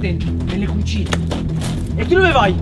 dentro, nelle cucine. E tu dove vai?